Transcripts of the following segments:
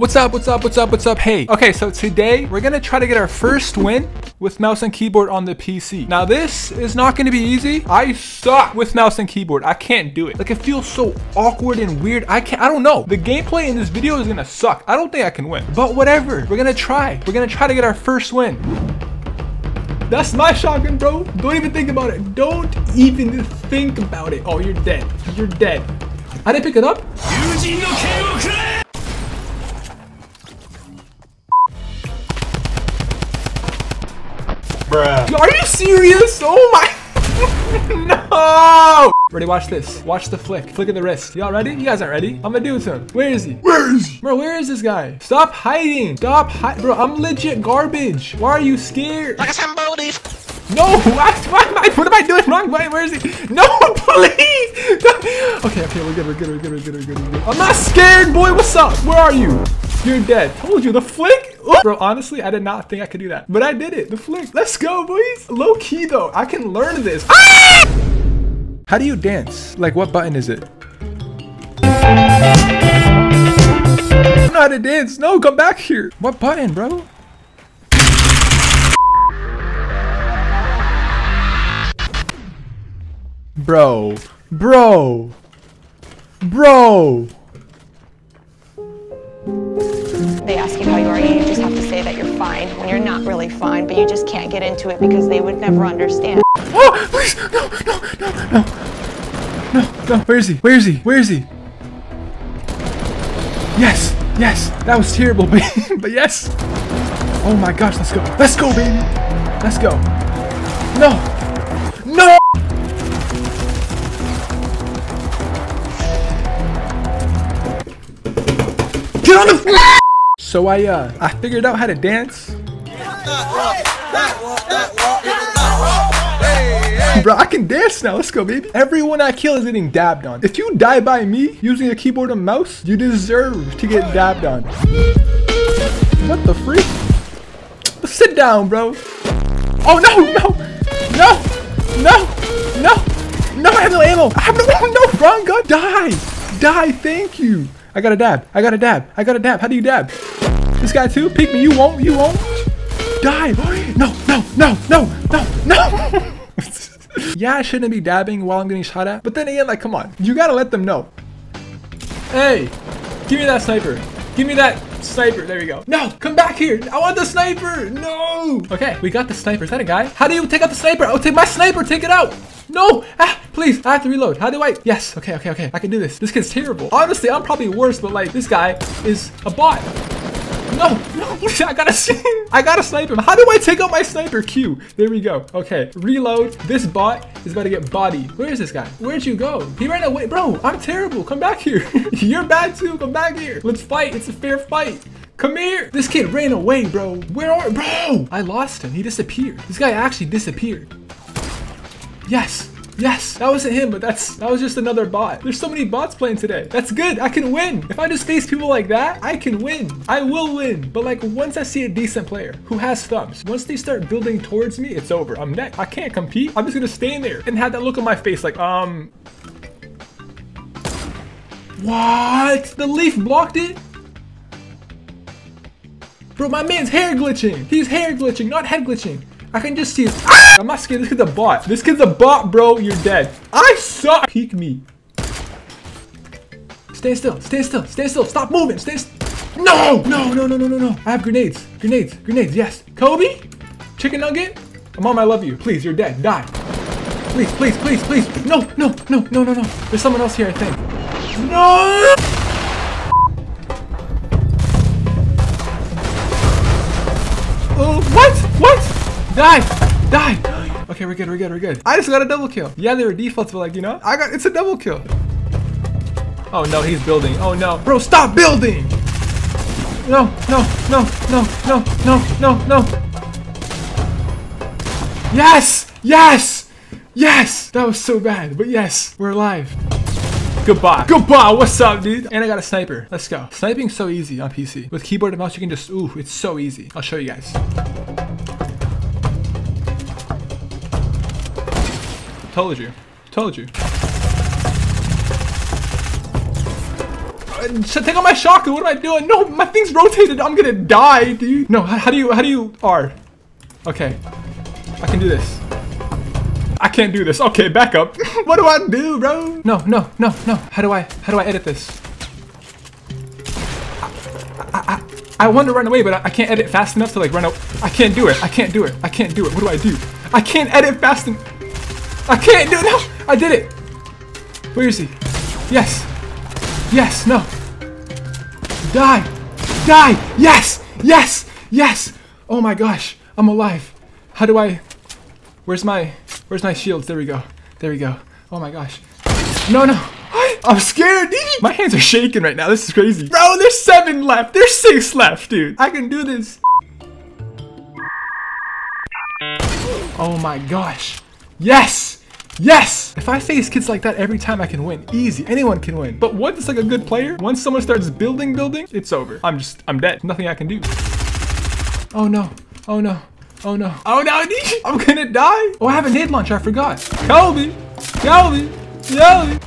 What's up, what's up, what's up, what's up? Hey, okay, so today we're gonna try to get our first win with mouse and keyboard on the PC. Now this is not gonna be easy. I suck with mouse and keyboard. I can't do it. Like it feels so awkward and weird. I can't, I don't know. The gameplay in this video is gonna suck. I don't think I can win, but whatever. We're gonna try. We're gonna try to get our first win. That's my shotgun, bro. Don't even think about it. Don't even think about it. Oh, you're dead. You're dead. I didn't pick it up. Serious? Oh my. no. Ready, watch this. Watch the flick. Flick of the wrist. Y'all ready? You guys aren't ready. I'm gonna do it to him. Where is he? Where is he? Bro, where is this guy? Stop hiding. Stop hiding. Bro, I'm legit garbage. Why are you scared? Like a somebody. No, why, why am I, what am I doing wrong? Why, where is he? No, please. okay, okay, we're good, we're good, we're good, we're good, we're good, we're good. I'm not scared, boy. What's up? Where are you? You're dead. Told you, the flick. Oh. Bro, honestly, I did not think I could do that. But I did it. The flick. Let's go, boys. Low key, though. I can learn this. Ah! How do you dance? Like, what button is it? I don't know how to dance. No, come back here. What button, bro? Bro. Bro. Bro. They ask you how you are, fine when you're not really fine, but you just can't get into it because they would never understand. Oh, please. No, no, no, no. No, no. Where is he? Where is he? Where is he? Yes. Yes. That was terrible, baby. but yes. Oh my gosh. Let's go. Let's go, baby. Let's go. No. No. Get on the. So I uh I figured out how to dance. Bro, I can dance now. Let's go, baby. Everyone I kill is getting dabbed on. If you die by me using a keyboard and mouse, you deserve to get dabbed on. What the freak? Sit down, bro. Oh no, no, no, no, no, no! I have no ammo. I have no. No, wrong gun. Die, die. Thank you. I got a dab. I got a dab. I got a dab. How do you dab? This guy too. Peek me. You won't. You won't. Die. No, no, no, no, no, no. yeah, I shouldn't be dabbing while I'm getting shot at. But then again, like, come on. You gotta let them know. Hey, give me that sniper. Give me that sniper. There we go. No, come back here. I want the sniper. No. Okay, we got the sniper. Is that a guy? How do you take out the sniper? Oh, take my sniper. Take it out. No! Ah, please, I have to reload. How do I? Yes, okay, okay, okay. I can do this. This kid's terrible. Honestly, I'm probably worse, but like, this guy is a bot. No, no, I gotta. I gotta snipe him. How do I take out my sniper? Q. There we go. Okay, reload. This bot is about to get bodied. Where is this guy? Where'd you go? He ran away. Bro, I'm terrible. Come back here. You're bad too. Come back here. Let's fight. It's a fair fight. Come here. This kid ran away, bro. Where are, bro? I lost him. He disappeared. This guy actually disappeared. Yes. Yes, that wasn't him, but that's that was just another bot. There's so many bots playing today. That's good. I can win. If I just face people like that, I can win. I will win. But like once I see a decent player who has thumbs, once they start building towards me, it's over. I'm next. I can't compete. I'm just gonna stand there and have that look on my face like, um. What? The leaf blocked it? Bro, my man's hair glitching. He's hair glitching, not head glitching. I can just see his-! I'm not scared. This kid's a bot. This kid's a bot, bro. You're dead. I suck. Peek me. Stay still. Stay still. Stay still. Stop moving. Stay st No! No, no, no, no, no, no. I have grenades. Grenades. Grenades. Yes. Kobe? Chicken nugget? Mom, I love you. Please, you're dead. Die. Please, please, please, please. No, no, no, no, no, no. There's someone else here, I think. No! Oh, what? What? Die! Die! Okay, we're good, we're good, we're good. I just got a double kill. Yeah, they were defaults, but like, you know, I got, it's a double kill. Oh no, he's building. Oh no. Bro, stop building! No, no, no, no, no, no, no, no. Yes! Yes! Yes! That was so bad, but yes, we're alive. Goodbye. Goodbye. What's up, dude? And I got a sniper. Let's go. Sniping's so easy on PC. With keyboard and mouse, you can just, ooh, it's so easy. I'll show you guys. Told you. Told you. uh, so take out my shotgun. What am I doing? No, my thing's rotated. I'm gonna die, dude. No, how, do you, how do you, R? Okay. I can do this. I can't do this. Okay, back up. what do I do, bro? No, no, no, no. How do I, how do I edit this? I, I, I want to run away, but I, I can't edit fast enough to like run out. I can't do it. I can't do it. I can't do it. What do I do? I can't edit fast enough. I can't do it. I did it. Where is he? Yes. Yes. No. Die. Die. Yes. Yes. Yes. Oh my gosh. I'm alive. How do I... Where's my... Where's my shields? There we go. There we go. Oh my gosh. No, no. I'm scared. My hands are shaking right now. This is crazy. Bro, there's seven left. There's six left, dude. I can do this. Oh my gosh. Yes. Yes! If I face kids like that every time I can win. Easy. Anyone can win. But once it's like a good player, once someone starts building building, it's over. I'm just, I'm dead. Nothing I can do. Oh no. Oh no. Oh no. Oh no, I'm gonna die. Oh, I have a nade launcher. I forgot. Kobe. Kobe. Kobe.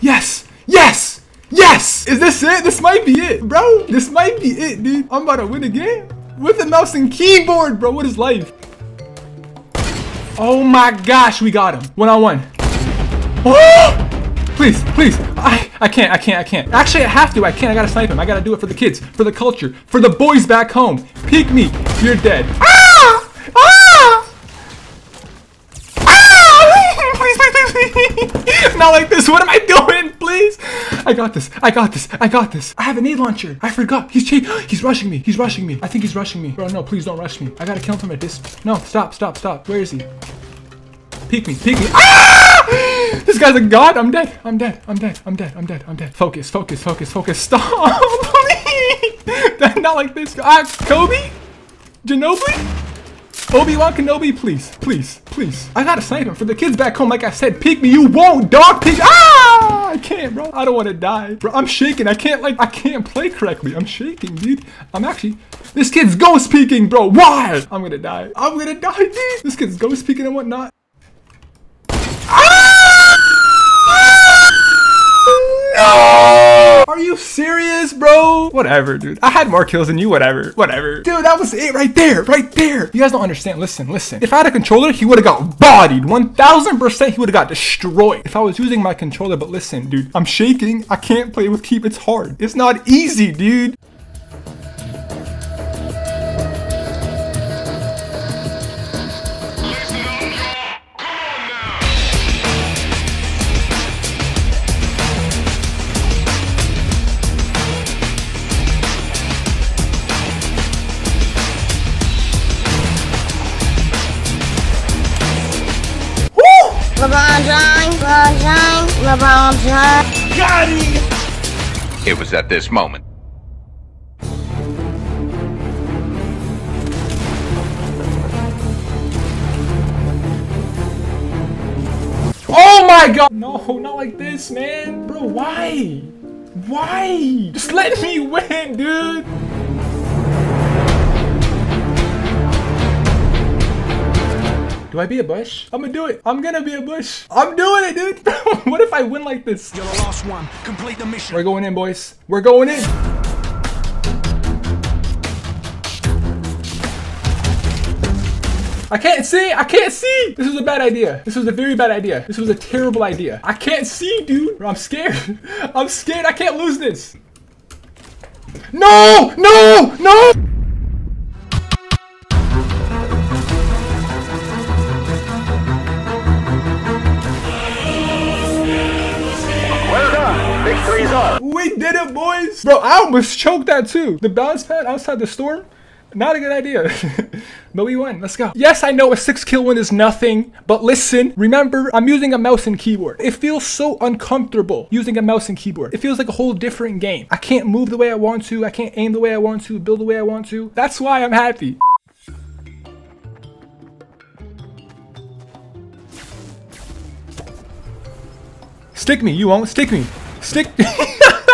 Yes. Yes. Yes. Is this it? This might be it, bro. This might be it, dude. I'm about to win again with a mouse and keyboard, bro. What is life? Oh my gosh, we got him. One on one. Oh! Please, please. I, I can't, I can't, I can't. Actually, I have to. I can't. I gotta snipe him. I gotta do it for the kids, for the culture, for the boys back home. Peek me. You're dead. Ah! Ah! Not like this. What am I doing? Please. I got this. I got this. I got this. I have a nade launcher. I forgot. He's he's rushing me. He's rushing me. I think he's rushing me. Bro, no, please don't rush me. I gotta kill him from a distance. No, stop, stop, stop. Where is he? Peek me, peek me. Ah! This guy's a god. I'm dead. I'm dead. I'm dead. I'm dead. I'm dead. I'm dead. Focus, focus, focus, focus. Stop. Please. Not like this. Ah, Kobe? Ginobili? Obi-Wan Kenobi, please, please, please. I gotta snipe him for the kids back home. Like I said, peek me. You won't, dog. Peek. Ah! I can't, bro. I don't want to die. Bro, I'm shaking. I can't, like, I can't play correctly. I'm shaking, dude. I'm actually, this kid's ghost peeking, bro. Why? I'm gonna die. I'm gonna die, dude. This kid's ghost peeking and whatnot. No! Are you serious, bro? Whatever, dude. I had more kills than you, whatever. Whatever. Dude, that was it right there. Right there. You guys don't understand. Listen, listen. If I had a controller, he would have got bodied. 1000% he would have got destroyed. If I was using my controller, but listen, dude. I'm shaking. I can't play with keep. It's hard. It's not easy, dude. James, LeBron James. Got him! It was at this moment. Oh my god! No, not like this, man. Bro, why? Why? Just let me win, dude. Do I be a bush? I'm gonna do it. I'm gonna be a bush. I'm doing it, dude. what if I win like this? You're the last one. Complete the mission. We're going in, boys. We're going in. I can't see. I can't see. This was a bad idea. This was a very bad idea. This was a terrible idea. I can't see, dude. I'm scared. I'm scared. I can't lose this. No! No! No! We did it, boys! Bro, I almost choked that too. The bounce pad outside the storm, not a good idea. but we won. Let's go. Yes, I know a six kill win is nothing, but listen, remember, I'm using a mouse and keyboard. It feels so uncomfortable using a mouse and keyboard. It feels like a whole different game. I can't move the way I want to. I can't aim the way I want to, build the way I want to. That's why I'm happy. Stick me, you won't. Stick me. Stick.